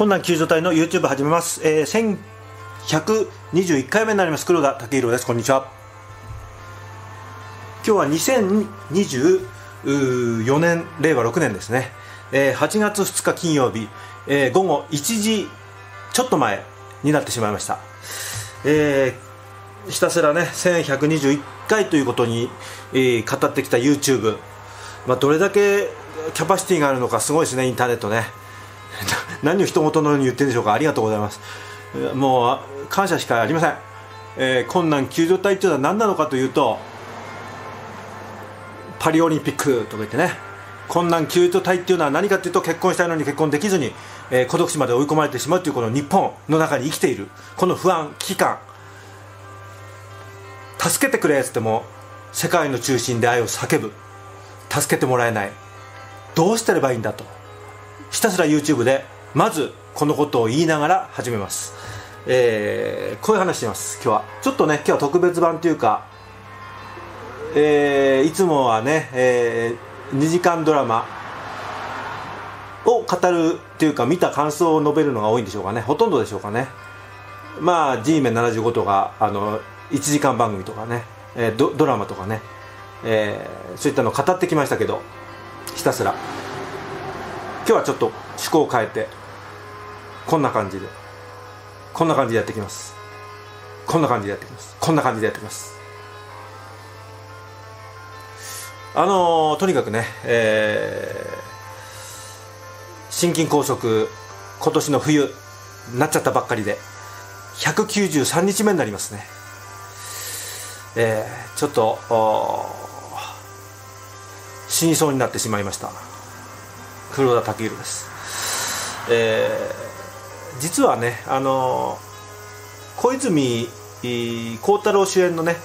困難救助隊の YouTube 始めます、えー、1121回目になります。黒田武弘です。こんにちは。今日は2024年令和6年ですね、えー、8月2日金曜日、えー、午後1時ちょっと前になってしまいました、えー、ひたすらね1121回ということに、えー、語ってきた YouTube、まあ、どれだけキャパシティがあるのかすごいですねインターネットね。何を人事のように言ってるんでしょうか。ありがとうございます。もう感謝しかありません、えー、困難救助隊というのは何なのかというとパリオリンピックとか言ってね。困難救助隊っていうのは何かというと結婚したいのに結婚できずに、えー、孤独死まで追い込まれてしまうというこの日本の中に生きている。この不安危機感。助けてくれっつっても世界の中心で愛を叫ぶ。助けてもらえない。どうしてればいいんだと。ひたすら YouTube でまずこのことを言いながら始めます、えー、こういう話してます今日は。ちょっとね今日は特別版というか、えー、いつもはね、えー、2時間ドラマを語るというか見た感想を述べるのが多いんでしょうかね。ほとんどでしょうかね。まあ G メン75とかあの1時間番組とかね、えー、ドドラマとかね、えー、そういったのを語ってきましたけどひたすら。日はちょっと趣向を変えてこんな感じでこんな感じでやってきます。こんな感じでやってきます。こんな感じでやってきます。あのー、とにかくね、えー、心筋梗塞今年の冬なっちゃったばっかりで193日目になりますね。えー、ちょっと死にそうになってしまいました。黒田武弘です、えー、実はねあの小泉孝太郎主演のね、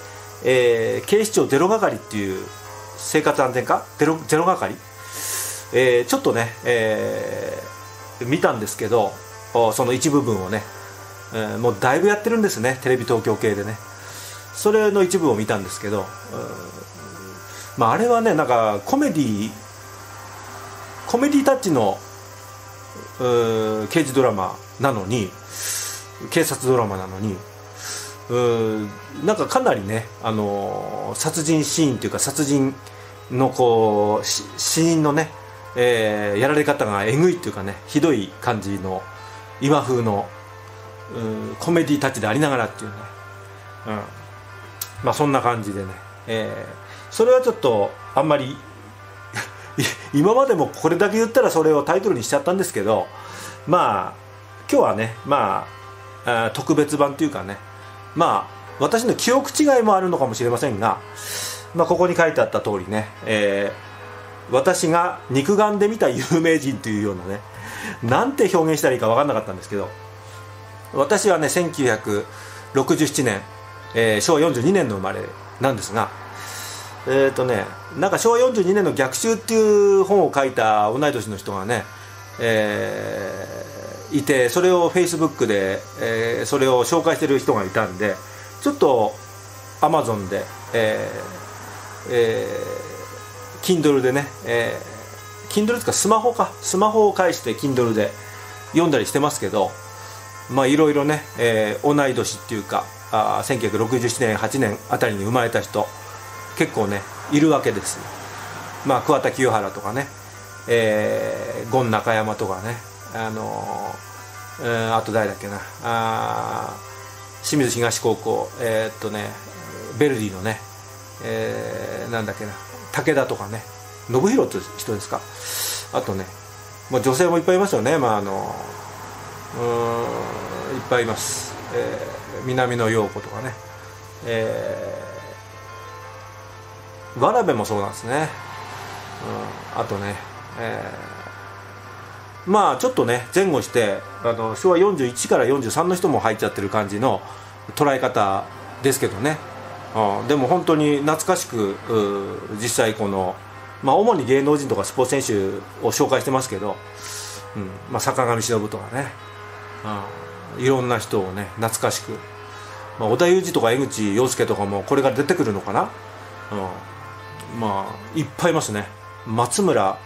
えー、警視庁ゼロ係っていう生活安全課ゼロゼロ係、えー、ちょっとね、えー、見たんですけどその一部分をね、えー、もうだいぶやってるんですねテレビ東京系でね。それの一部を見たんですけど、まあ、あれはねなんかコメディコメディタッチの刑事ドラマなのに警察ドラマなのにうなんかかなりね、あのー、殺人シーンというか殺人のこう死因のね、えー、やられ方がえぐいというかねひどい感じの今風のコメディタッチでありながらっていうね、うん、まあそんな感じでね、えー、それはちょっとあんまり今までもこれだけ言ったらそれをタイトルにしちゃったんですけどまあ今日はねまあ特別版というかねまあ私の記憶違いもあるのかもしれませんが、まあ、ここに書いてあった通りね、えー、私が肉眼で見た有名人というようなねなんて表現したらいいか分かんなかったんですけど私はね1967年、えー、昭和42年の生まれなんですがえっ、ー、とねなんか昭和42年の「逆襲」っていう本を書いた同い年の人がね、えー、いてそれをフェイスブックで、えー、それを紹介してる人がいたんでちょっとアマゾンで、えーえー、Kindle でね、えー、Kindle ですかスマホか。スマホを介して Kindle で読んだりしてますけどまあいろいろね、えー、同い年っていうかあ1967年8年あたりに生まれた人結構ねいるわけですまあ桑田清原とかね、えー、ゴン中山とかね。あのー、え、あと誰だっけな。あ清水東高校。えー、っとねベルディのね、えー、なんだっけな。武田とかね。信弘って人ですか。あとね、まあ、女性もいっぱいいますよね。まああのうんいっぱいいます、えー、南野陽子とかね。えーわらべもそうなんですね、うん、あとね、えー、まあちょっとね前後してあの昭和41から43の人も入っちゃってる感じの捉え方ですけどね、うん、でも本当に懐かしく実際この、まあ、主に芸能人とかスポーツ選手を紹介してますけど、うん。まあ、坂上忍とかね、うん、いろんな人をね懐かしく、まあ、織田裕二とか江口洋介とかもこれから出てくるのかな、うん。まあいっぱいいますね。松村。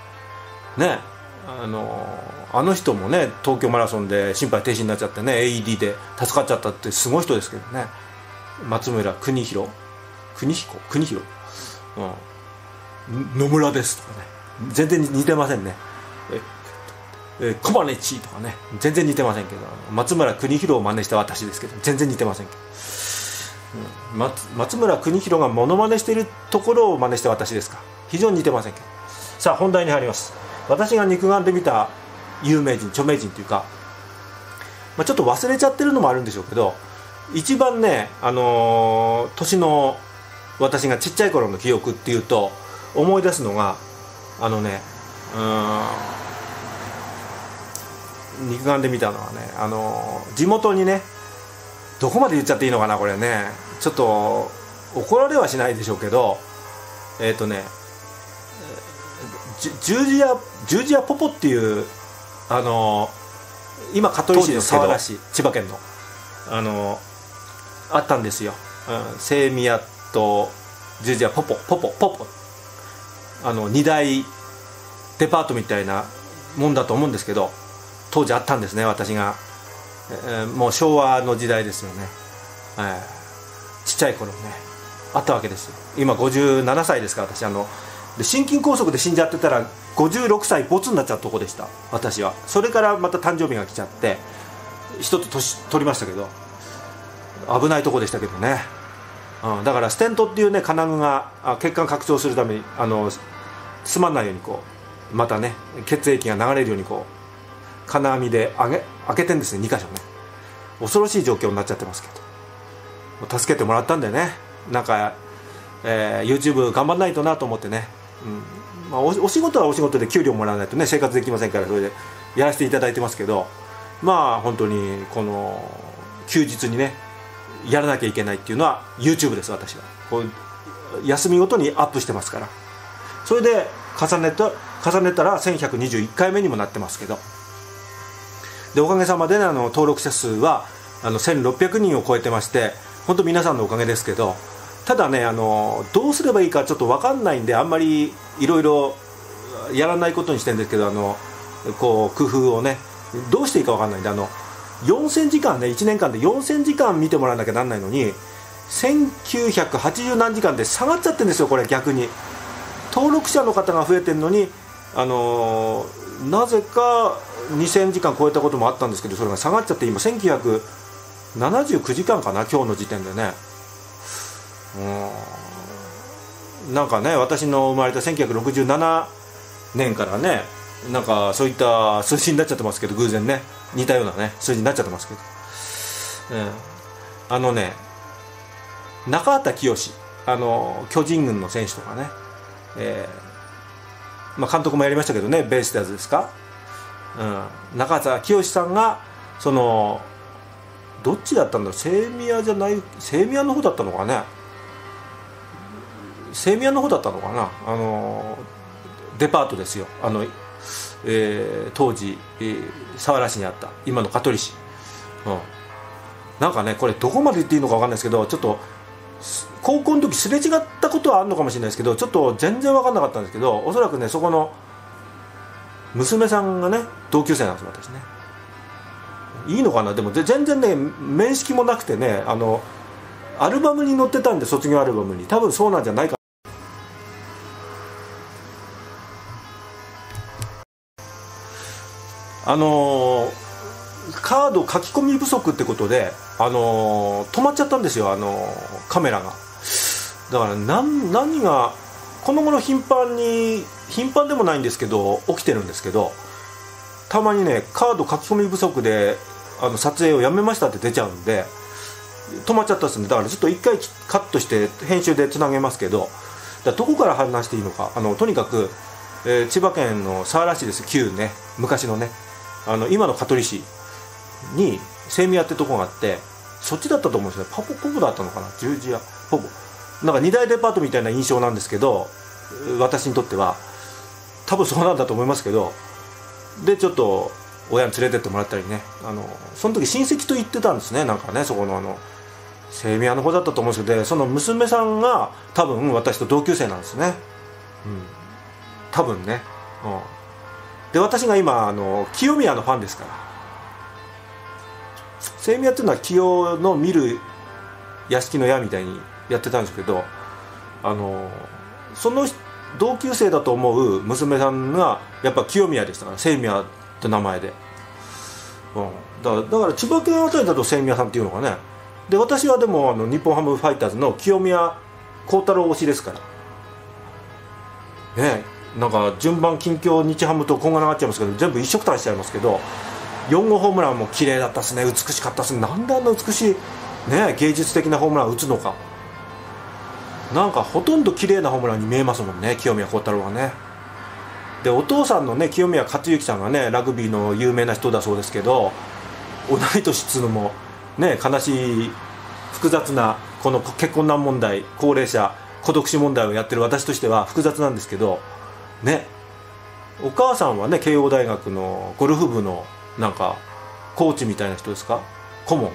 ね。あのあの人もね東京マラソンで心肺停止になっちゃってね AED で助かっちゃったってすごい人ですけどね。松村邦弘邦彦？邦弘、うん、野村ですとかね。全然似てませんね。ええコマネチとかね。全然似てませんけど。松村邦弘を真似した私ですけど全然似てませんけど、松松村邦弘がモノマネしているところを真似した私ですか？非常に似てませんけど。さあ本題に入ります。私が肉眼で見た有名人著名人というか、まあ、ちょっと忘れちゃってるのもあるんでしょうけど一番ね、あのー、年の私がちっちゃい頃の記憶っていうと思い出すのがあのねうん肉眼で見たのはね、あのー、地元にねどこまで言っちゃっていいのかなこれね。ちょっと怒られはしないでしょうけどえっ、ー、とね十字屋十字屋ポポっていうあの今香取市の佐原市千葉県のあのあったんですよ、うん、セイミヤと十字屋ポポポポポポ。あの2大デパートみたいなもんだと思うんですけど当時あったんですね私が、えー、もう昭和の時代ですよね、えー、ちっちゃい頃ね。あったわけです今57歳ですから私あので心筋梗塞で死んじゃってたら56歳没になっちゃうとこでした。私は。それからまた誕生日が来ちゃって一つ年取りましたけど危ないとこでしたけどね、うん、だからステントっていうね金具が血管拡張するためにあのつまんないようにこうまたね血液が流れるようにこう金網で上げ開けてんですね2箇所ね。恐ろしい状況になっちゃってますけど。助けてもらったんでね。なんか、えー、YouTube 頑張んないとなと思ってね。うん。まあ、お仕事はお仕事で給料もらわないとね生活できませんからそれでやらせていただいてますけど。まあ本当にこの休日にねやらなきゃいけないっていうのは YouTube です私は。こう休みごとにアップしてますから。それで重ねた重ねたら1121回目にもなってますけど。でおかげさまで、あの登録者数はあの1600人を超えてまして本当皆さんのおかげですけどただねあのどうすればいいかちょっと分かんないんであんまりいろいろやらないことにしてるんですけどあのこう工夫をねどうしていいか分かんないんであの4000時間ね1年間で4000時間見てもらわなきゃなんないのに1980何時間で下がっちゃってるんですよこれ逆に。登録者の方が増えてるのにあの、なぜか2000時間超えたこともあったんですけどそれが下がっちゃって今1979時間かな今日の時点でね。うん。なんかね私の生まれた1967年からねなんかそういった数字になっちゃってますけど偶然ね。似たようなね数字になっちゃってますけど、うん、あのね中畑清あの巨人軍の選手とかね、えーまあ、監督もやりましたけどねベイスターズですか、うん、中畑清さんがそのどっちだったんだろう？セミヤじゃないセミヤの方だったのかね？セミヤの方だったのかな？あのデパートですよ。あの、えー、当時、えー、佐原市にあった今の香取市、うん、なんかねこれどこまで言っていいのか分かんないですけどちょっと高校の時すれ違ったことはあるのかもしれないですけどちょっと全然分かんなかったんですけどおそらくねそこの娘さんがね同級生なんです私ね。いいのかな？でも全然ね面識もなくてねあのアルバムに載ってたんで卒業アルバムに。多分そうなんじゃないか。あのー、カード書き込み不足ってことで、あの、止まっちゃったんですよ、あの、カメラが。だから何何がこの頃頻繁に頻繁でもないんですけど起きてるんですけどたまにねカード書き込み不足であの撮影をやめましたって出ちゃうんで止まっちゃったんですね。だからちょっと1回カットして編集でつなげますけどだどこから話していいのかあのとにかく、えー、千葉県の佐原市です。旧ね。昔のね。あの今の香取市にセミヤってとこがあってそっちだったと思うんですよパポポポだったのかな。十字屋ポポ。なんか2大デパートみたいな印象なんですけど私にとっては。多分そうなんだと思いますけどでちょっと親に連れてってもらったりね。あのその時親戚と行ってたんですね。なんかねそこのあのセミヤの方だったと思うんですけどその娘さんが多分私と同級生なんですね。うん。多分ね、うん。で私が今あの清宮のファンですから。清宮っていうのは清の見る屋敷の矢みたいにやってたんですけどあのその同級生だと思う娘さんがやっぱ清宮でしたから清宮って名前で、うん、だからだから千葉県あたりだと清宮さんっていうのかね。で私はでもあの日本ハムファイターズの清宮幸太郎推しですから。ね。なんか順番近況日ハムとこんがらがっちゃいますけど全部一色単しちゃいますけど4号ホームランも綺麗だったですね美しかったですねなんであんな美しい、ね、芸術的なホームランを打つのか。なんかほとんど綺麗なホームランに見えますもんね清宮幸太郎はね。でお父さんのね清宮克行さんがねラグビーの有名な人だそうですけど同い年っつうのもね悲しい複雑なこの結婚難問題高齢者孤独死問題をやってる私としては複雑なんですけどねお母さんはね慶応大学のゴルフ部のなんかコーチみたいな人ですか？顧問？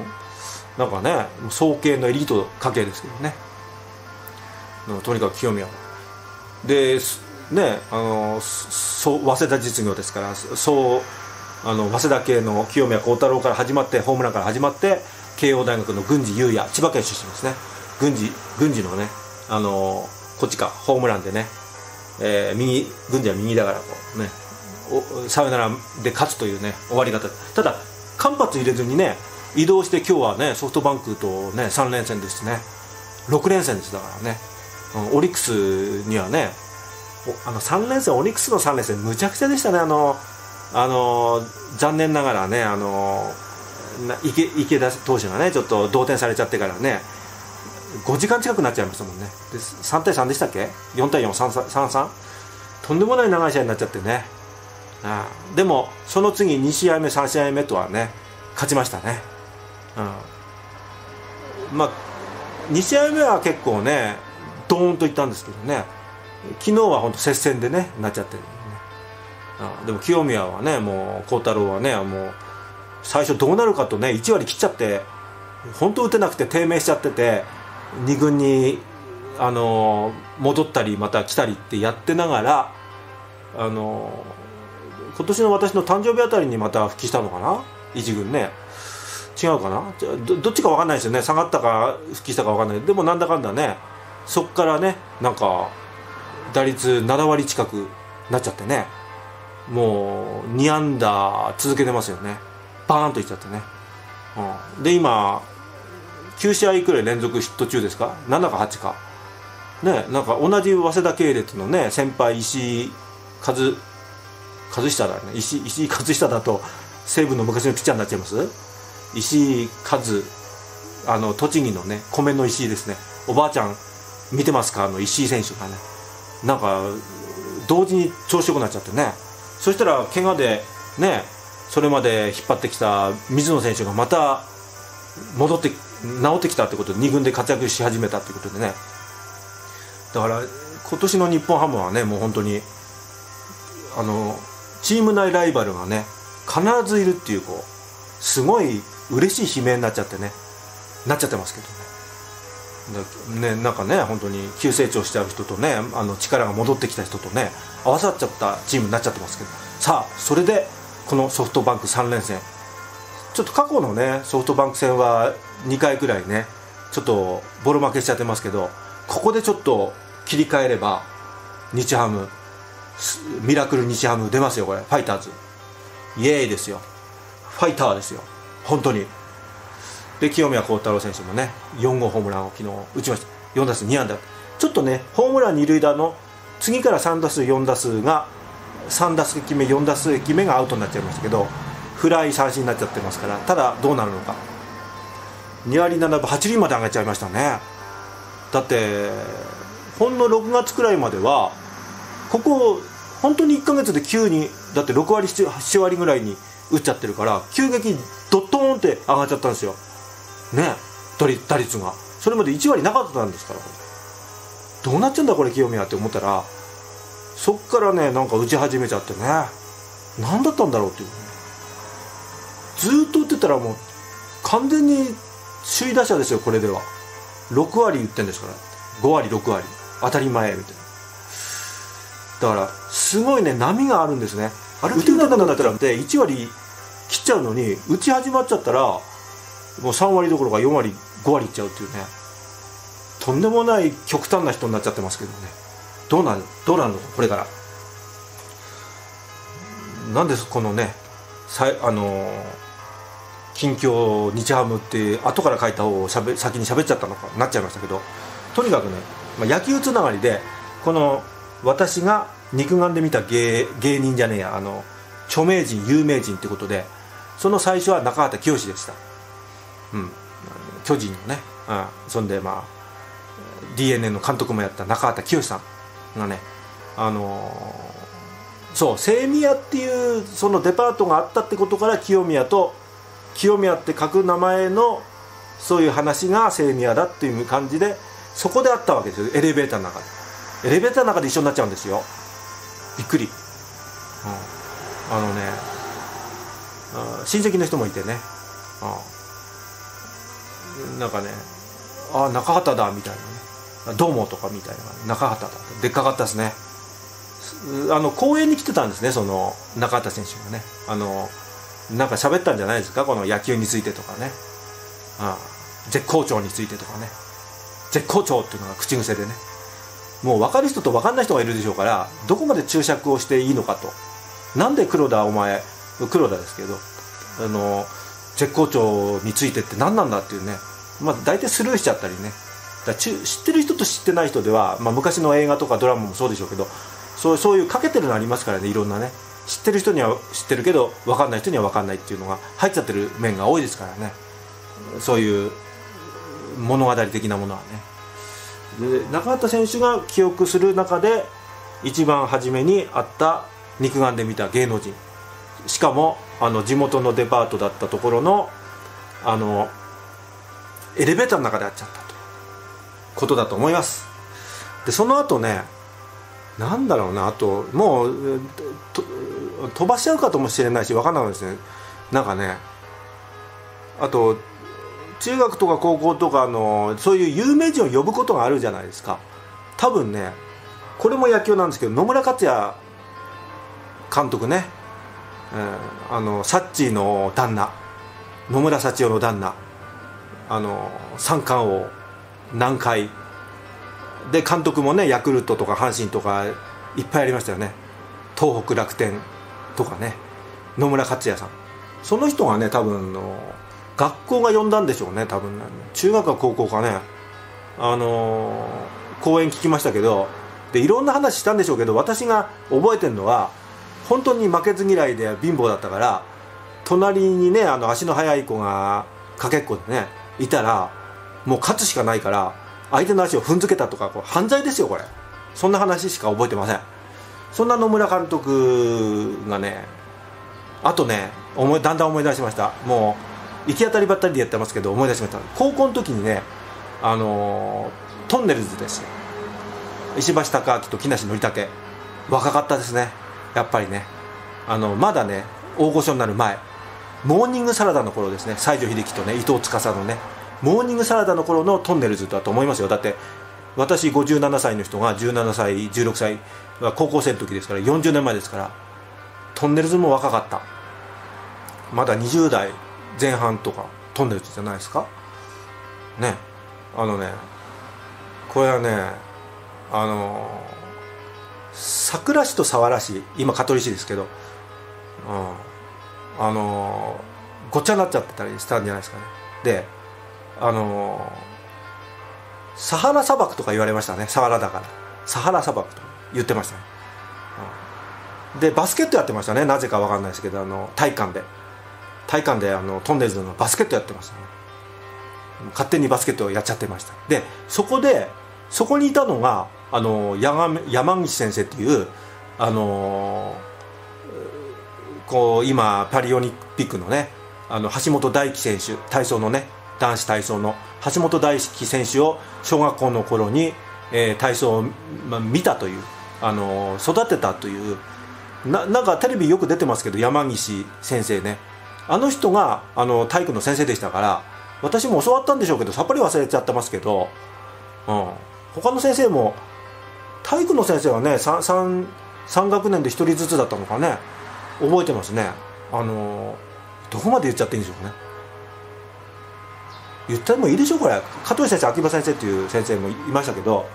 なんかね早慶のエリート家系ですけどね。とにかく清宮。でねあの早稲田実業ですからそうあの早稲田系の清宮幸太郎から始まってホームランから始まって慶応大学の郡司裕也千葉県出身ですね。郡司郡司のねあのこっちかホームランでね、えー、右郡司は右だからこうね。サヨナラで勝つというね終わり方。ただ間髪入れずにね移動して今日はねソフトバンクとね3連戦ですね。6連戦ですだからね、うん、オリックスにはねあの3連戦オリックスの3連戦むちゃくちゃでしたね。あのあの残念ながらねあの池池田投手がねちょっと同点されちゃってからね5時間近くなっちゃいましたもんね。で3対3でしたっけ？4対433とんでもない長い試合になっちゃってね。あでもその次2試合目3試合目とはね勝ちましたね、うん、まあ2試合目は結構ねドーンといったんですけどね。昨日は本当接戦でねなっちゃってる、ね、あでも清宮はねもう幸太郎はねもう最初どうなるかとね1割切っちゃって本当打てなくて低迷しちゃってて2軍にあの戻ったりまた来たりってやってながらあの今年の私の誕生日あたりにまた復帰したのかな？一軍ね。違うかな？どどっちか分かんないですよね。下がったか復帰したか分かんない。でもなんだかんだねそっからねなんか打率7割近くなっちゃってね。もう2安打続けてますよね。バーンといっちゃってね、うん、で今9試合くらい連続ヒット中ですか？7か8か。ねなんか同じ早稲田系列のね先輩石井和和下だね石石井和下だと西武の昔のピッチャーになっちゃいます？石井和あの栃木のね米の石井ですね。おばあちゃん見てますか？あの石井選手がね。なんか同時に調子よくなっちゃってね。そしたら怪我でねそれまで引っ張ってきた水野選手がまた戻って治ってきたってことで2軍で活躍し始めたってことでね。だから今年の日本ハムはねもう本当にあのチーム内ライバルがね必ずいるっていうこうすごい嬉しい悲鳴になっちゃってねなっちゃってますけどね。ねなんかね本当に急成長してある人とねあの力が戻ってきた人とね合わさっちゃったチームになっちゃってますけど。さあそれでこのソフトバンク3連戦。ちょっと過去のねソフトバンク戦は2回くらいねちょっとボロ負けしちゃってますけどここでちょっと切り替えれば日ハムミラクル日ハム出ますよこれ。ファイターズ。イエーイですよ。ファイターですよ。本当に。で清宮幸太郎選手もね4号ホームランを昨日打ちました。4打数2安打。ちょっとねホームラン二塁打の次から3打数4打数が3打席目4打席目がアウトになっちゃいましたけどフライ三振になっちゃってますからただどうなるのか。2割7分8厘まで上げちゃいましたね。だってほんの6月くらいまではここ本当に1か月で急にだって6割 7, 割ぐらいに打っちゃってるから急激にドットーンって上がっちゃったんですよ。ね打率が。それまで1割なかったんですから。どうなっちゃうんだこれ清宮って思ったらそっからねなんか打ち始めちゃってね。何だったんだろうっていう。ずっと打ってたらもう完全に首位打者ですよこれでは。6割打ってんですから。5割6割。当たり前みたいな。だからすごいね波があるんですね。あれ打てなくなったらって1割切っちゃうのに打ち始まっちゃったらもう3割どころか4割5割いっちゃうっていうね。とんでもない極端な人になっちゃってますけどね。どうなるどうなるの？これから。なんでこのねさあのー近況日ハムって後から書いた方をしゃべ先に喋っちゃったのかなっちゃいましたけど。とにかくね、まあ、野球つながりでこの私が肉眼で見た芸芸人じゃねえやあの著名人有名人ってことでその最初は中畑清でした、うん、巨人のね、うん、そんでまあ d n a の監督もやった中畑清さんがねあのー、そう清宮っていうそのデパートがあったってことから清宮と清宮って書く名前のそういう話が清宮だっていう感じでそこであったわけですよ。エレベーターの中で。エレベーターの中で一緒になっちゃうんですよ。びっくり、うん、あのね親戚の人もいてね、うん、なんかねああ中畑だみたいなね。どうもとかみたいな中畑だでっかかったですね。あの公園に来てたんですねその中畑選手がね。あのなんか喋ったんじゃないですか？この野球についてとかね、ああ絶好調についてとかね。絶好調っていうのが口癖でね。もう分かる人と分かんない人がいるでしょうからどこまで注釈をしていいのかと。なんで黒田お前黒田ですけどあの絶好調についてって何なんだっていうね。まあ大体スルーしちゃったりね。だ知ってる人と知ってない人では、まあ、昔の映画とかドラマもそうでしょうけどそうそういうかけてるのありますからねいろんなね。知ってる人には知ってるけど分かんない人には分かんないっていうのが入っちゃってる面が多いですからね。そういう物語的なものはね。で中畑選手が記憶する中で一番初めに会った肉眼で見た芸能人。しかもあの地元のデパートだったところのあのエレベーターの中で会っちゃったと。ことだと思います。でその後ねなんだろうなあともう飛ばしちゃうかともしれないし分かんないですね。なんかねあと中学とか高校とかのそういう有名人を呼ぶことがあるじゃないですか。多分ねこれも野球なんですけど野村克也監督ね、えー、あのサッチーの旦那。野村幸代の旦那。あの三冠王南海で監督もねヤクルトとか阪神とかいっぱいありましたよね。東北楽天とかね。野村克也さん。その人がね多分の学校が呼んだんでしょうね多分ね。中学か高校かね。あのー、講演聞きましたけど。でいろんな話したんでしょうけど私が覚えてるのは本当に負けず嫌いで貧乏だったから隣にねあの足の速い子がかけっこでねいたらもう勝つしかないから相手の足を踏んづけたとかこ犯罪ですよこれ。そんな話しか覚えてません。そんな野村監督がねあとね思いだんだん思い出しました。もう行き当たりばったりでやってますけど思い出しました。高校の時にねあのー、トンネルズです石橋貴明と木梨憲武。若かったですね。やっぱりね。あのまだね大御所になる前。モーニングサラダの頃ですね。西城秀樹とね伊藤司のね。モーニングサラダの頃のトンネルズだと思いますよ。だって私57歳の人が17歳16歳は高校生の時ですから40年前ですからトンネルズも若かった。まだ20代。前半とかトンネルズじゃないですか？ね。あのねこれはねあの桜市と佐原市今香取市ですけど、うん、あのごっちゃになっちゃってたりしたんじゃないですかね。であのサハラ砂漠とか言われましたねサハラだから。サハラ砂漠と言ってましたね、うん、でバスケットやってましたねなぜか分かんないですけどあの体育館で。体育館であのトンネルズのバスケットやってましたね。勝手にバスケットをやっちゃってました。でそこでそこにいたのがあの山山口先生っていうあのこう今パリオリンピックのねあの橋本大輝選手体操のね男子体操の橋本大輝選手を小学校の頃に、えー、体操を、ま、見たというあの育てたというななんかテレビよく出てますけど山岸先生ね。あの人があの体育の先生でしたから私も教わったんでしょうけどさっぱり忘れちゃってますけど、うん、他の先生も体育の先生はね 3, 3, 3学年で1人ずつだったのかね覚えてますね。あのどこまで言っちゃっていいんでしょうかね。言ってもいいでしょこれ。加藤先生秋葉先生っていう先生もいましたけど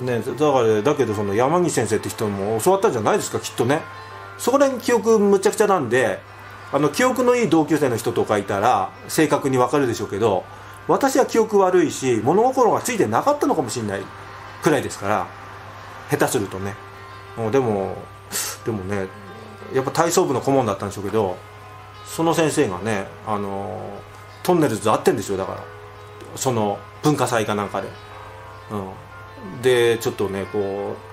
ね、だからだけどその山岸先生って人も教わったんじゃないですかきっとね。そこら辺記憶むちゃくちゃなんであの記憶のいい同級生の人とかいたら正確に分かるでしょうけど私は記憶悪いし物心がついてなかったのかもしれないくらいですから下手するとね。でもでもねやっぱ体操部の顧問だったんでしょうけどその先生がねあのトンネルズ会ってんですよだから。その文化祭かなんかで、うん、でちょっとねこう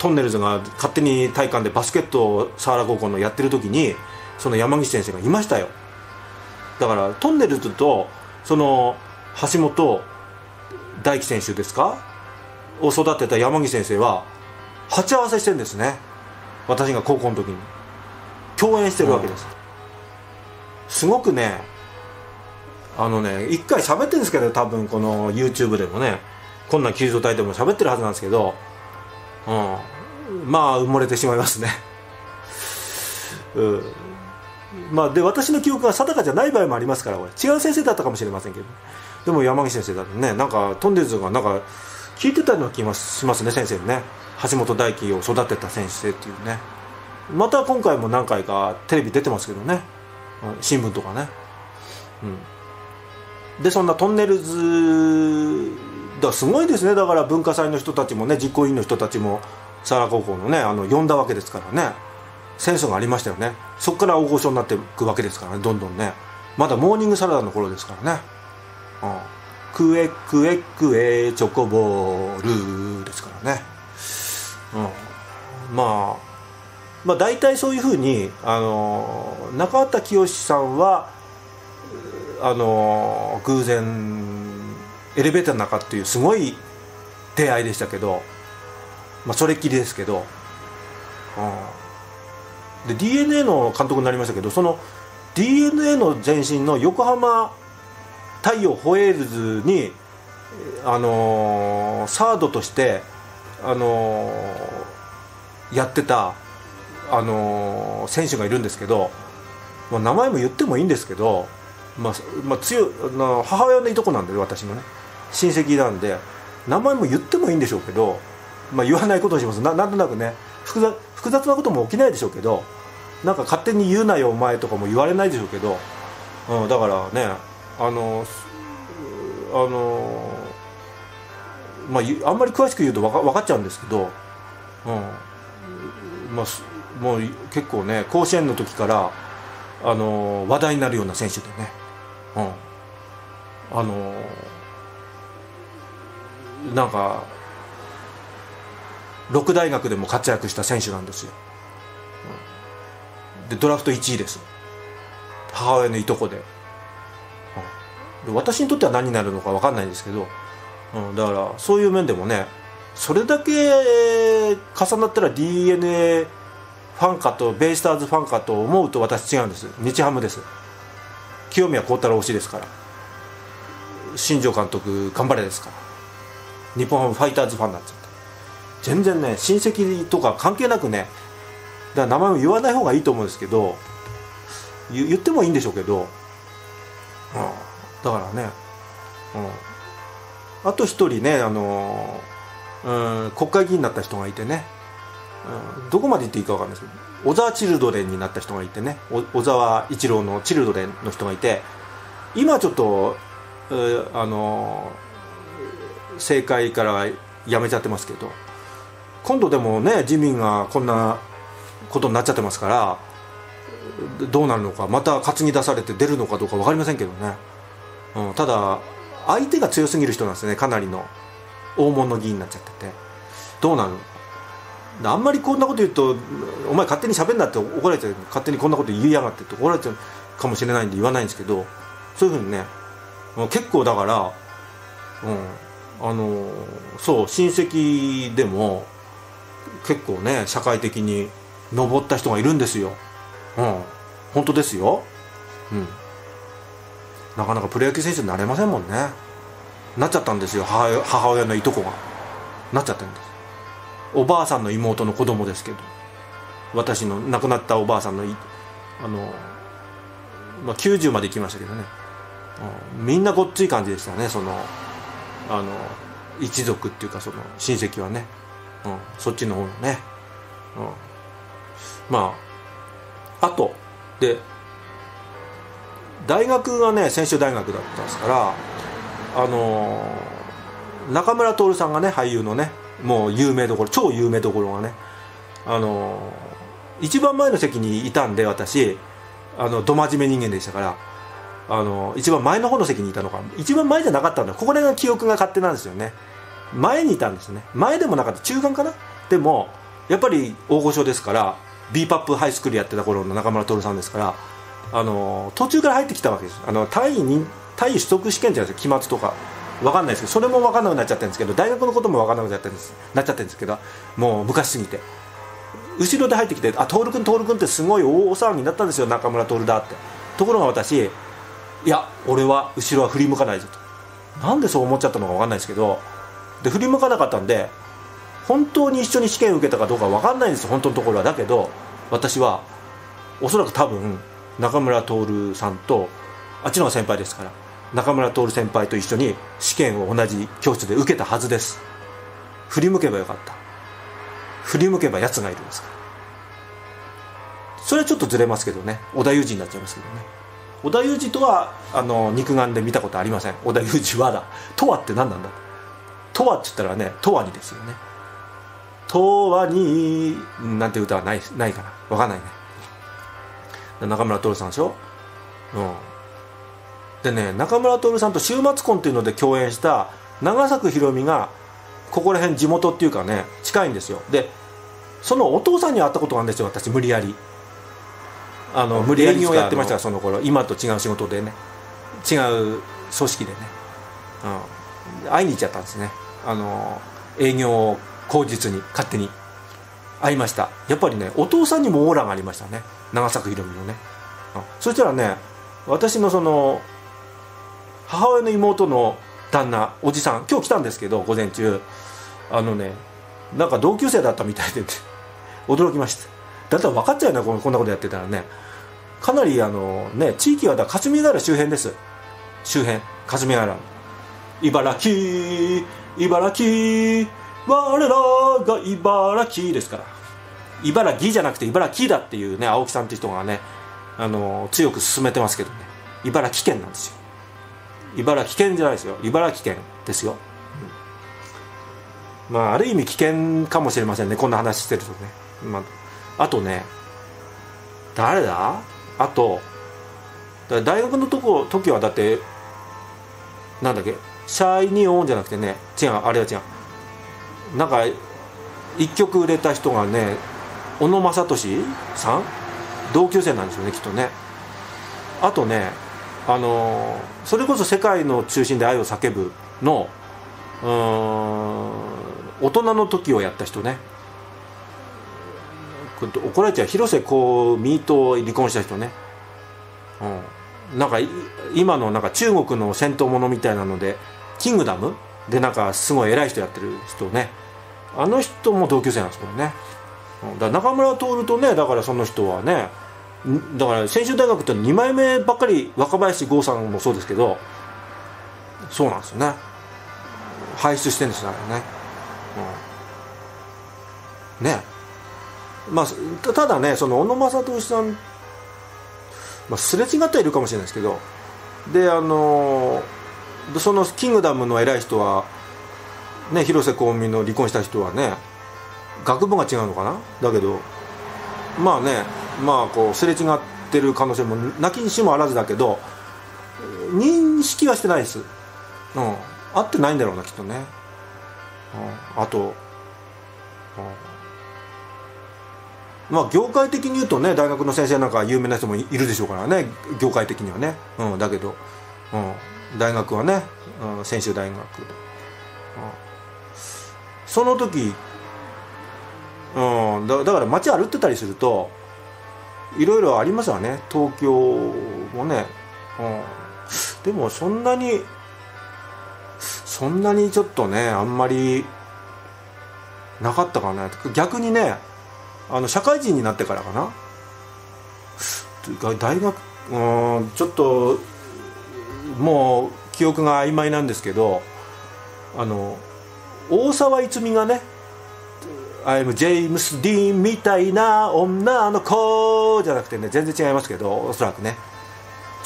トンネルズが勝手に体育館でバスケットを佐原高校のやってる時にその山岸先生がいましたよ。だからトンネルズとその橋本大輝選手ですか？を育てた山岸先生は鉢合わせしてるんですね。私が高校の時に。共演してるわけです、すごくねあのね一回喋ってるんですけど多分この YouTube でもね。こんな救助隊でも喋ってるはずなんですけど、うん、まあ埋もれてしまいますね、うん。まあ、で私の記憶が定かじゃない場合もありますからこれ。違う先生だったかもしれませんけど。でも山岸先生だとねなんかトンネルズがなんか聞いてたような気がしますね先生ね。橋本大輝を育てた先生っていうね。また今回も何回かテレビ出てますけどね。新聞とかね。うん。でそんなトンネルズだすごいですね。だから文化祭の人たちもね実行委員の人たちも佐原高校のねあの呼んだわけですからね。センスがありましたよね。そこから大御所になっていくわけですからねどんどんね。まだモーニングサラダの頃ですからね、うん、クエクエクエチョコボールですからね、うん、まあまあ大体そういうふうにあの中畑清さんはあの偶然エレベーターの中っていうすごい出会いでしたけど、まあ、それっきりですけど、うん、で d n a の監督になりましたけどその d n a の前身の横浜太陽ホエールズに、あのー、サードとして、あのー、やってた、あのー、選手がいるんですけど、まあ、名前も言ってもいいんですけど、まあまあ、強母親のいとこなんで私のね親戚なんで名前も言ってもいいんでしょうけど、まあ、言わないことにします。なんとなくね複雑複雑なことも起きないでしょうけどなんか勝手に言うなよお前とかも言われないでしょうけど、うん、だからねあのあのまああんまり詳しく言うと分か分かっちゃうんですけど、うんまあ、もう結構ね甲子園の時からあの話題になるような選手でね、うん、あのなんか六大学でも活躍した選手なんですよ、うん、でドラフト1位です。母親のいとこで,、うん、で私にとっては何になるのか分かんないですけど、うん、だからそういう面でもねそれだけ重なったら d n a ファンかとベイスターズファンかと思うと私違うんです。日ハムです。清宮幸太郎推しですから。新庄監督頑張れですから。日本ハムファイターズファンなっちゃって全然ね親戚とか関係なくねだから名前も言わない方がいいと思うんですけど言ってもいいんでしょうけど、うん、だからね、うん、あと一人ねあの、うん、国会議員になった人がいてね、うん、どこまで言っていいか分かんないですけど小沢チルドレンになった人がいてね小沢一郎のチルドレンの人がいて今ちょっと、あの政界から辞めちゃってますけど今度でもね自民がこんなことになっちゃってますからどうなるのかまた担ぎ出されて出るのかどうか分かりませんけどね、うん、ただ相手が強すぎる人なんですねかなりの。大物議員になっちゃってて。どうなるの？かあんまりこんなこと言うとお前勝手に喋んなって怒られちゃう。勝手にこんなこと言いやがってって怒られちゃうかもしれないんで言わないんですけどそういうふうにね結構だから、うん、あのそう親戚でも結構ね社会的に上った人がいるんですよ。うん。本当ですよ。うん。なかなかプロ野球選手になれませんもんね。なっちゃったんですよ母親のいとこが。なっちゃってるんです。おばあさんの妹の子供ですけど、私の亡くなったおばあさんのあの、まあ、90まで行きましたけどね、うん、みんなごっつい感じでしたねそのあの一族っていうかその親戚はね、うん、そっちの方のね、うん、まああとで大学がね専修大学だったんですからあの中村徹さんがね俳優のねもう有名どころ超有名どころがねあの一番前の席にいたんで私あのど真面目人間でしたからあの一番前の方の席にいたのか一番前じゃなかったんだ。ここらが記憶が勝手なんですよね。前にいたんですね。前でもなかった。中間かな？でもやっぱり大御所ですから b パップハイスクールやってた頃の中村徹さんですからあの途中から入ってきたわけです。あの単位に単位取得試験じゃないですか期末とか。分かんないですけどそれも分かんなくなっちゃってるんですけど大学のことも分かんなくなっちゃってるんです。なっちゃってるんですけどもう昔すぎて。後ろで入ってきて「あ徹君徹君ってすごい大騒ぎになったんですよ。中村徹だ」って。ところが私いや俺は後ろは振り向かないぞと。なんでそう思っちゃったのか分かんないですけどで振り向かなかったんで本当に一緒に試験受けたかどうか分かんないんです本当のところは。だけど私はおそらく多分中村徹さんとあっちのが先輩ですから中村徹先輩と一緒に試験を同じ教室で受けたはずです。振り向けばよかった。振り向けば奴がいるんですから。それはちょっとずれますけどね。織田裕二になっちゃいますけどね。織田裕二とはあの肉眼で見たことありません。織田裕二はだ「とは」って何なんだとはって言ったらね「とわに」ですよね「とわに」なんて歌はないないかな分かんないね。中村徹さんでしょ？うん。でね中村徹さんと週末婚っていうので共演した長作ひろみがここら辺地元っていうかね近いんですよ。でそのお父さんに会ったことがあるんですよ私無理やり。あの無理やりをやってましたその頃。今と違う仕事でね。違う組織でね、うん、会いに行っちゃったんですねあの営業を口実に勝手に会いました。やっぱりねお父さんにもオーラがありましたね。長作ひろみのね、うん、そしたらね私のその母親の妹の旦那おじさん今日来たんですけど午前中。あのねなんか同級生だったみたいで驚きました。だったら分かっちゃうよなこんなことやってたらね。かなりあのね地域はだ霞ヶ浦周辺です。周辺霞ヶ浦。茨城。茨城我らが茨城ですから。茨城じゃなくて茨城だっていうね青木さんって人がねあの強く進めてますけどね。茨城県なんですよ。茨城県じゃないですよ。茨城県ですよ、うん、まあある意味危険かもしれませんね。こんな話してるとね、まあ、あとね誰だ？あと大学のとこ時はだってなんだっけ？シャイニオンじゃなくてね違うあれは違う。なんか一曲売れた人がね小野正俊さん？同級生なんですよねきっとね。あとねあのそれこそ世界の中心で愛を叫ぶの大人の時をやった人ね。怒られちゃう。広瀬香美と離婚した人ね、うん、なんか今のなんか中国の戦闘ものみたいなので「キングダム」でなんかすごい偉い人やってる人ね。あの人も同級生なんですけどね、だ中村徹とねだからその人はねだから専修大学って2枚目ばっかり若林剛さんもそうですけどそうなんですよね。輩出してるんですよね、うん、ね。まあただねその小野正俊さん、まあ、すれ違ってはいるかもしれないですけどであのその「キングダム」の偉い人はね広瀬香美の離婚した人はね学部が違うのかな？だけどまあねまあこうすれ違ってる可能性もなきにしもあらずだけど認識はしてないです、うん、合ってないんだろうなきっとね、うん、あと、うん、まあ業界的に言うとね大学の先生なんか有名な人もいるでしょうからね業界的にはね、うん、だけど、うん、大学はね、うん、専修大学、うん、その時うん、だだから街歩ってたりするといろいろありますわね。東京もね、うん、でもそんなにそんなにちょっとねあんまりなかったかな。逆にねあの社会人になってからかな？大学うんちょっともう記憶が曖昧なんですけどあの大沢逸美がね「I'm ジェームス・ディーンみたいな女の子」じゃなくてね全然違いますけどおそらくね。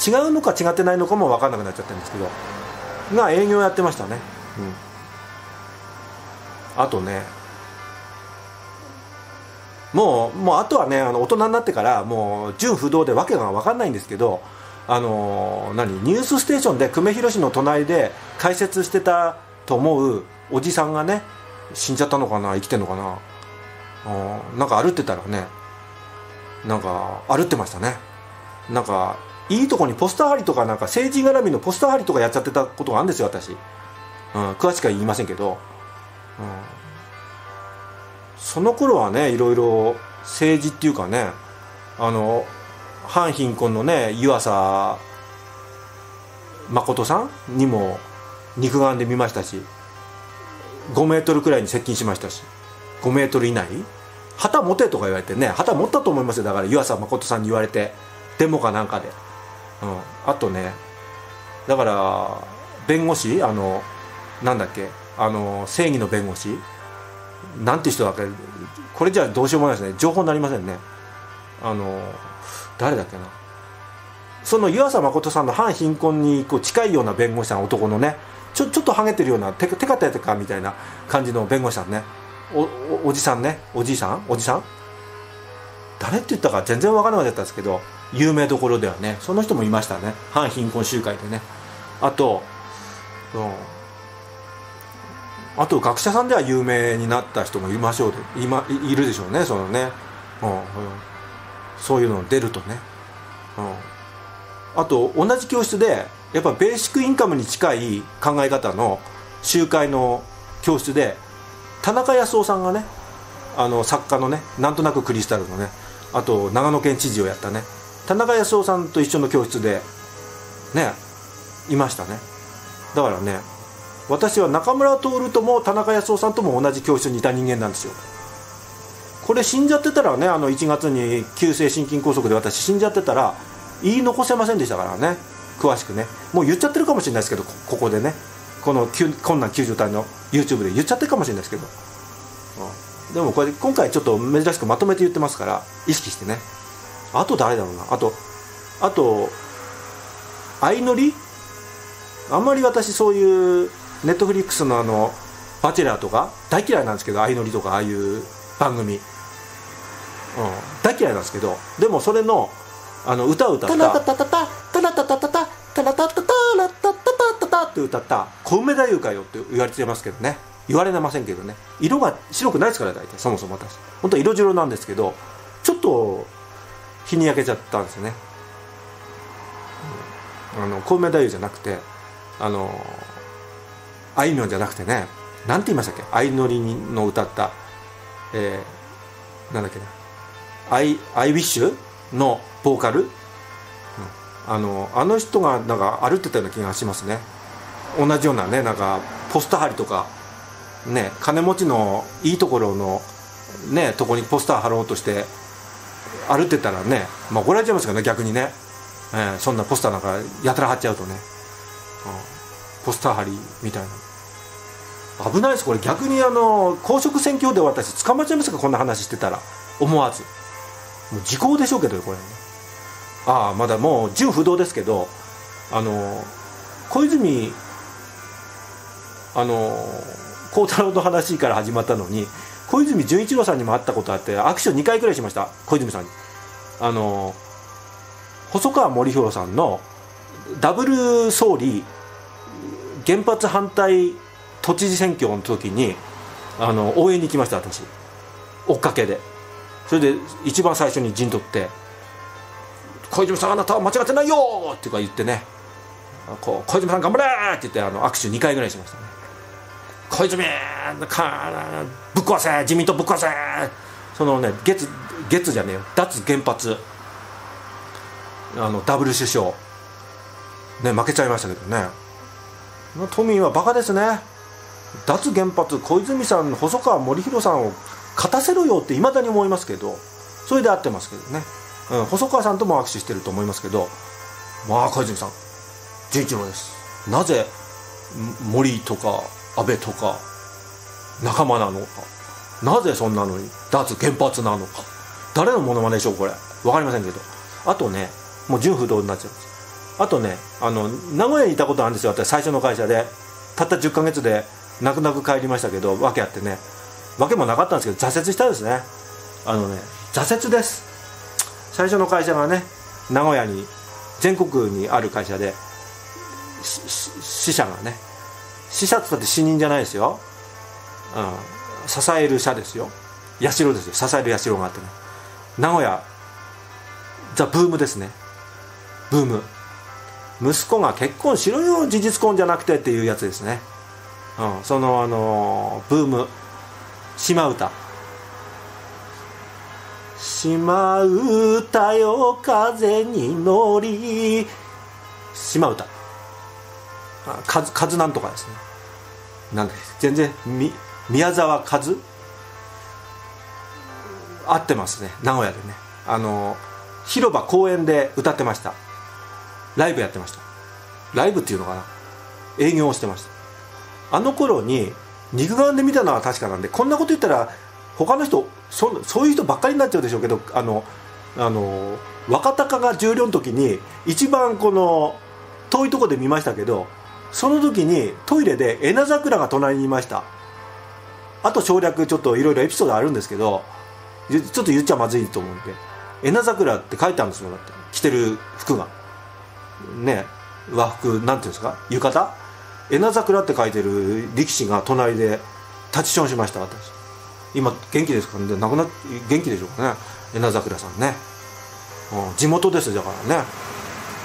違うのか違ってないのかも分かんなくなっちゃってるんですけどが営業やってましたね、うん、あとねもうもうあとはねあの大人になってからもう純不動で訳が分かんないんですけどあの何ニュースステーションで久米宏の隣で解説してたと思うおじさんがね死んじゃったのかな生きてんのかななんか歩ってたらねなんか歩ってましたね。なんかいいとこにポスター貼りとかなんか政治絡みのポスター貼りとかやっちゃってたことがあるんですよ私、うん、詳しくは言いませんけど、うん、その頃はねいろいろ政治っていうかねあの反貧困のね湯浅誠さんにも肉眼で見ましたし5メートルくらいに接近しましたし5メートル以内？旗持てとか言われてね旗持ったと思いますよ。だから湯浅誠さんに言われてデモかなんかで、うん、あとねだから弁護士？あのなんだっけ？あの正義の弁護士？なんて人だっけこれじゃどうしようもないですね。情報になりませんね。あの誰だっけな。その湯浅誠さんの反貧困にこう近いような弁護士さん男のね。ちょちょっとハゲてるようなテテカテカみたいな感じの弁護士さんね。おおじさんね。おじいさん？おじさん？誰って言ったか全然分からなかったんですけど有名どころではね。その人もいましたね。反貧困集会でね。あと、うん、あと学者さんでは有名になった人もいましょうでい,、ま、いるでしょうねそのね、うんうん、そういうの出るとね、うん、あと同じ教室でやっぱベーシックインカムに近い考え方の集会の教室で田中康夫さんがねあの作家のねなんとなくクリスタルのねあと長野県知事をやったね。田中康夫さんと一緒の教室でねいましたね。だからね私は中村徹とも田中康夫さんとも同じ教室にいた人間なんですよ。これ死んじゃってたらねあの1月に急性心筋梗塞で私死んじゃってたら言い残せませんでしたからね。詳しくね。もう言っちゃってるかもしれないですけどここでね。この困難救助隊の YouTube で言っちゃってるかもしれないですけど、うん、でもこれ今回ちょっと珍しくまとめて言ってますから意識してね。あと誰だろうな。あとあと相乗り？あんまり私そういうネットフリックスのあのバチェラーとか大嫌いなんですけど相乗りとかああいう番組。うん、大嫌いなんですけどでもそれのあの歌を歌った「タラタタタタタラタタタタタラタタタラタタタタタ」って歌った「小梅太夫かよ」って言われてますけどね。言われませんけどね。色が白くないですから大体そもそも私。本当は色白なんですけどちょっと日に焼けちゃったんですよね、うん、あの小梅太夫じゃなくてあのあいみょんじゃなくてねなんて言いましたっけ？相乗りの歌ったえー、なんだっけな？アイアイウィッシュのボーカル、うん、あのあの人がなんか歩ってたような気がしますね。同じようなねなんかポスター貼りとかね金持ちのいいところのねとこにポスター貼ろうとして歩ってたらねまあ怒られちゃいますからね逆にね、えー、そんなポスターなんかやたら貼っちゃうとね、うん、ポスター貼りみたいな。危ないです。これ逆にあの公職選挙で私捕まっちゃいますか？こんな話してたら。思わず。もう時効でしょうけどこれ。ああまだもう純不動ですけどあの小泉あの孝太郎の話から始まったのに小泉純一郎さんにも会ったことあって握手を2回くらいしました。小泉さんに。あの細川守弘さんのダブル総理原発反対都知事選挙の時にあの応援に行きました私。追っかけで。それで一番最初に陣取って「小泉さんあなたは間違ってないよ!」ってか言ってね「こう小泉さん頑張れ!」って言ってあの握手2回ぐらいしましたね「小泉かぶっ壊せ自民党ぶっ壊せ!」そのね月月じゃねえよ。脱原発。あのダブル首相。ね負けちゃいましたけどね。都民はバカですね。脱原発小泉さん細川守弘さんを勝たせろよっていまだに思いますけどそれで合ってますけどね、うん、細川さんとも握手してると思いますけどまあ小泉さん純一郎です。なぜ森とか安倍とか仲間なのか。なぜそんなのに脱原発なのか。誰のものまねでしょうこれ。分かりませんけど。あとねもう純不動になっちゃうんです。あとねあの名古屋にいたことあるんですよ私最初の会社で。たった10ヶ月で泣く泣く帰りましたけど訳あってね訳もなかったんですけど挫折したですね。あのね挫折です。最初の会社がね名古屋に全国にある会社で死者がね死者って言ったって死人じゃないですよ、うん、支える社ですよ。社ですよ。支える社があってね。名古屋ザ・ブームですね。ブーム。息子が結婚しろよ事実婚じゃなくてっていうやつですね、うん、そのあのブーム。島唄島唄よ風に乗り。島唄数数なんとかですね。なんだ全然み宮沢和。合ってますね。名古屋でね。あの広場公園で歌ってました。ライブやってました。ライブっていうのかな。営業をしてました。あの頃に肉眼で見たのは確かなんでこんなこと言ったら他の人そそういう人ばっかりになっちゃうでしょうけどあのあの若隆が十両の時に一番この遠いとこで見ましたけどその時にトイレでエナ桜が隣にいました。あと省略ちょっといろいろエピソードあるんですけどちょっと言っちゃまずいと思うんでエナ桜って書いてあるんですよだって。着てる服が。ね。和服なんていうんですか？浴衣？エナ桜って書いてる力士が隣で立ちションしました私。今元気ですかね？亡くなっ元気でしょうかね？エナ桜さんね、うん、地元ですだからね、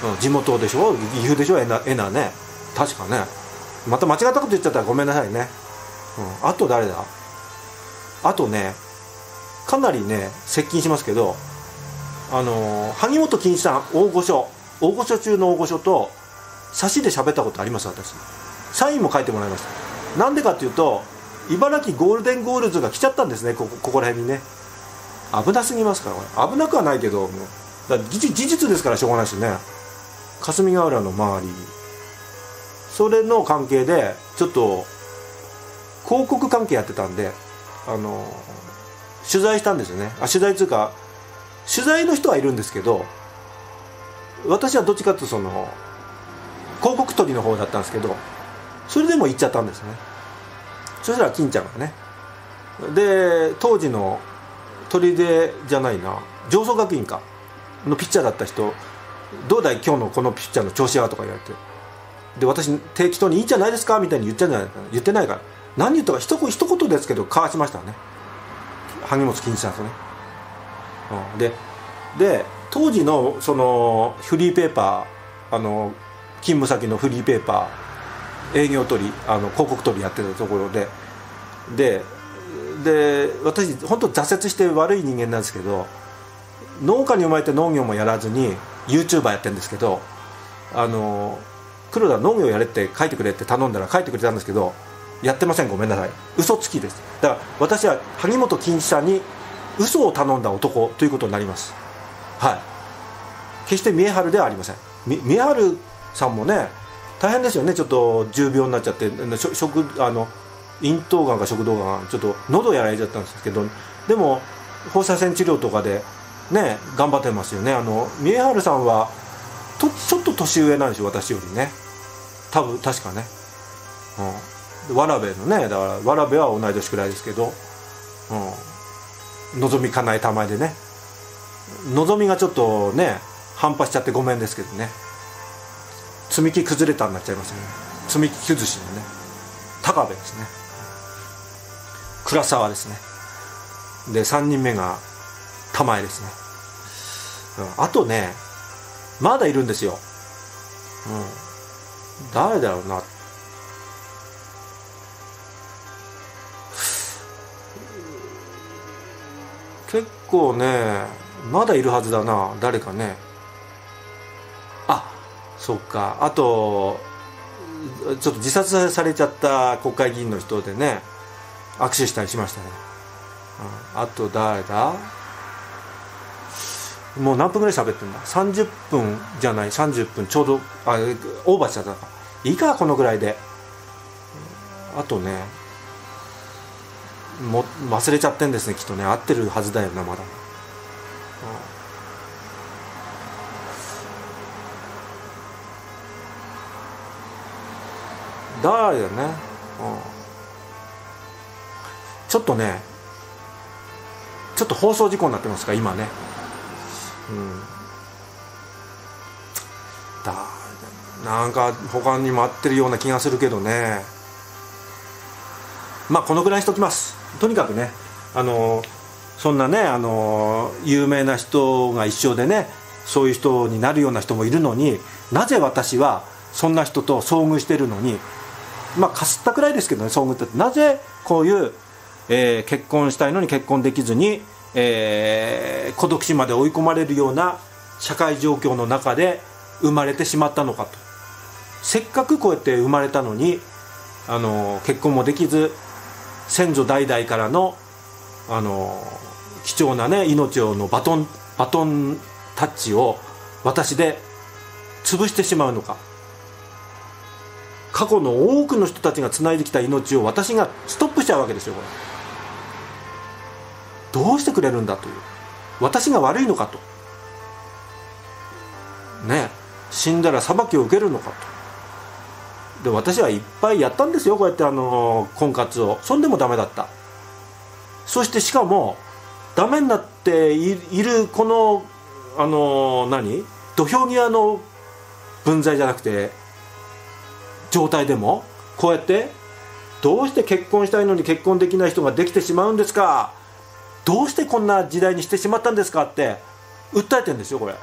うん、地元でしょ？岐阜でしょ？エナエナね。確かね。また間違ったこと言っちゃったらごめんなさいね、うん、あと誰だ？あとねかなりね接近しますけどあの萩本欽一さん大御所。大御所中の大御所と差しで喋ったことあります私。サインも書いてもらいました。なんでかっていうと茨城ゴールデンゴールズが来ちゃったんですね。ここら辺にね。危なすぎますから危なくはないけどだ事実ですからしょうがないしね。霞ヶ浦の周り。それの関係でちょっと広告関係やってたんであの取材したんですよね。あ取材っていうか取材の人はいるんですけど私はどっちかっていうとその広告取りの方だったんですけどそれでも行っちゃったんですね。そしたら金ちゃんがねで当時の砦じゃないな上層学院かのピッチャーだった人どうだい今日のこのピッチャーの調子はとか言われてで私適当にいいんじゃないですかみたいに言っちゃうんじゃない言ってないから何言ったか一言一言ですけど交わしましたね。萩本欽一さんとね、うん、でで当時のそのフリーペーパーあの勤務先のフリーペーパー営業取りあの広告取りやってたところで。でで私本当挫折して悪い人間なんですけど農家に生まれて農業もやらずに YouTuber やってるんですけどあの黒田農業やれって書いてくれって頼んだら書いてくれたんですけどやってませんごめんなさい。嘘つきです。だから私は萩本欽一さんに嘘を頼んだ男ということになります。はい。決して見え張るではありません。見え張るさんもね大変ですよねちょっと重病になっちゃって食あの咽頭がんか食道がんちょっと喉やられちゃったんですけどでも放射線治療とかでね頑張ってますよね。あの三重春さんはとちょっと年上なんですよ私よりね。多分確かね、うん、わらべのねだからわらべは同い年くらいですけど、うん、のぞみかなえたまえでね。のぞみがちょっとね反発しちゃってごめんですけどね。積み木崩れたになっちゃいますよね。積み木崩しのね高部ですね。倉沢ですね。で3人目が玉江ですね、うん、あとねまだいるんですよ、うん、誰だろうな。結構ねまだいるはずだな誰かね。そっか。あとちょっと自殺されちゃった国会議員の人でね握手したりしましたね。うん、あと誰だ？もう何分ぐらい喋ってんだ？30分じゃない30分ちょうどあオーバーしちゃったか。いいかこのぐらいで。あとねも忘れちゃってんですねきっとね。合ってるはずだよなまだ、うん、だよね、うん、ちょっとねちょっと放送事故になってますか今ね。うん。だなんか他にも合ってるような気がするけどね。まあこのぐらいにしときます。とにかくねあのそんなねあの有名な人が一緒でねそういう人になるような人もいるのになぜ私はそんな人と遭遇してるのにまあかすったくらいですけどね遭遇って。なぜこういう、えー、結婚したいのに結婚できずにえー、孤独死まで追い込まれるような社会状況の中で生まれてしまったのかと。せっかくこうやって生まれたのにあの結婚もできず先祖代々からのあの貴重なね命をのバトンバトンタッチを私で潰してしまうのか。過去の多くの人たちがつないできた命を私がストップしちゃうわけですよこれ。どうしてくれるんだという。私が悪いのかと。ね死んだら裁きを受けるのかと。で私はいっぱいやったんですよこうやってあの婚活を。そんでもダメだった。そしてしかもダメになっているこのあの何？土俵際の分際じゃなくて状態でもこうやってどうして結婚したいのに結婚できない人ができてしまうんですか？どうしてこんな時代にしてしまったんですかって訴えてるんですよこれ。